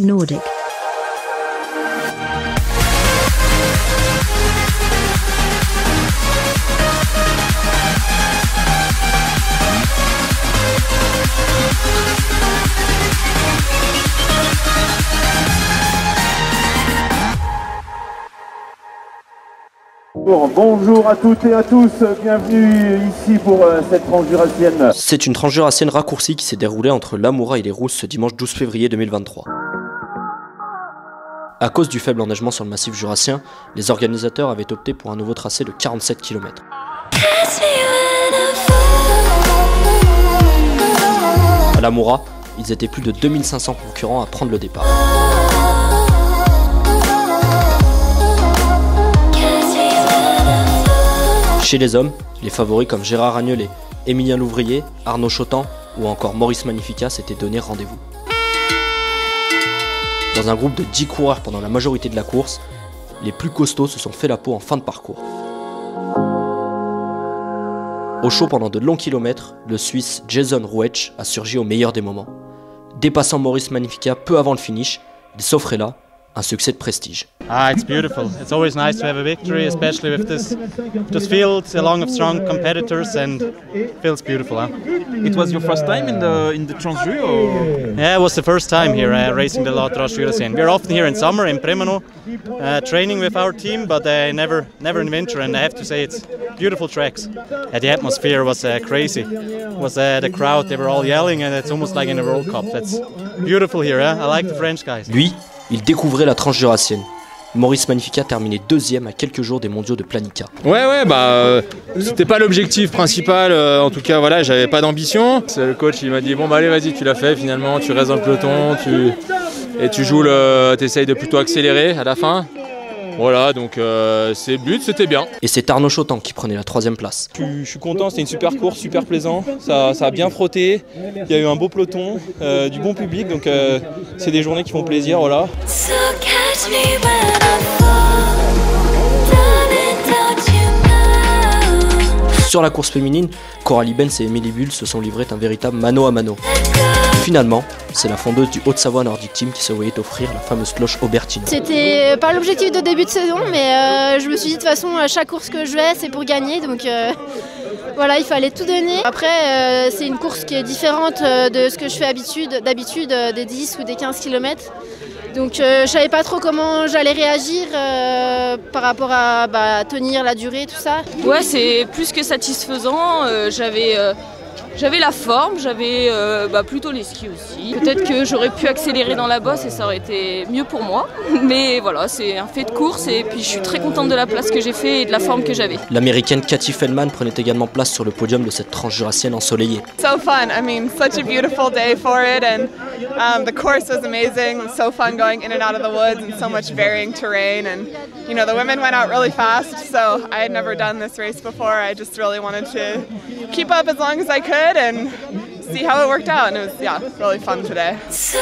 Nordic. bonjour à toutes et à tous, bienvenue ici pour euh, cette tranche jurassienne. C'est une tranche jurassienne raccourcie qui s'est déroulée entre l'Amoura et les Rousses ce dimanche 12 février 2023. À cause du faible enneigement sur le massif jurassien, les organisateurs avaient opté pour un nouveau tracé de 47 km. À l'Amoura, ils étaient plus de 2500 concurrents à prendre le départ. Chez les hommes, les favoris comme Gérard Agnelet, Émilien Louvrier, Arnaud Chotan ou encore Maurice Magnifica s'étaient donné rendez-vous. Dans un groupe de 10 coureurs pendant la majorité de la course, les plus costauds se sont fait la peau en fin de parcours. Au chaud pendant de longs kilomètres, le Suisse Jason Ruech a surgi au meilleur des moments. Dépassant Maurice Magnifica peu avant le finish, il s'offrait là un succès de prestige. Ah, it's beautiful. It's always nice to have a victory, especially with this this field along of strong competitors, and it feels beautiful. Huh? It was your first time in the in the Transjure, or? Yeah, it was the first time here uh, racing the La Transjure We're often here in summer in Premano, uh, training with our team, but uh, never never in winter. And I have to say, it's beautiful tracks. Uh, the atmosphere was uh, crazy. It was uh, the crowd? They were all yelling, and it's almost like in a World Cup. That's beautiful here. Huh? I like the French guys. Lui, il découvrait la tranche jurassienne. Maurice Magnifica terminé deuxième à quelques jours des mondiaux de Planica. Ouais ouais bah euh, c'était pas l'objectif principal euh, en tout cas voilà j'avais pas d'ambition. Le coach il m'a dit bon bah allez vas-y tu l'as fait finalement tu restes dans le peloton tu et tu joues le t'essayes de plutôt accélérer à la fin voilà, donc euh, c'est le but, c'était bien. Et c'est Arnaud Chotan qui prenait la troisième place. Je, suis content, c'était une super course, super plaisant. Ça, a bien frotté. Il y a eu un beau peloton, euh, du bon public, donc euh, c'est des journées qui font plaisir, voilà. Sur la course féminine, Coralie Benz et Emily Bull se sont livrées un véritable mano à mano. Finalement, c'est la fondeuse du Haute-Savoie Nordic Team qui se voyait offrir la fameuse cloche Aubertine. C'était pas l'objectif de début de saison, mais euh, je me suis dit de toute façon, chaque course que je vais, c'est pour gagner. Donc euh, voilà, il fallait tout donner. Après, euh, c'est une course qui est différente de ce que je fais d'habitude, des 10 ou des 15 km. Donc je savais pas trop comment j'allais réagir par rapport à bah, tenir la durée, tout ça. Ouais, c'est plus que satisfaisant. J'avais j'avais la forme, j'avais euh, bah, plutôt les skis aussi. Peut-être que j'aurais pu accélérer dans la bosse et ça aurait été mieux pour moi. Mais voilà, c'est un fait de course et puis je suis très contente de la place que j'ai fait et de la forme que j'avais. L'américaine Cathy Feldman prenait également place sur le podium de cette tranche jurassienne ensoleillée. So fun, I mean, such a beautiful day for it and um, the course was amazing. It was so fun going in and out of the woods and so much varying terrain and you know, the women went out really fast, so I had never done this race before. I just really wanted to keep up as long as I could and see how it worked out. And it was, yeah, really fun today. So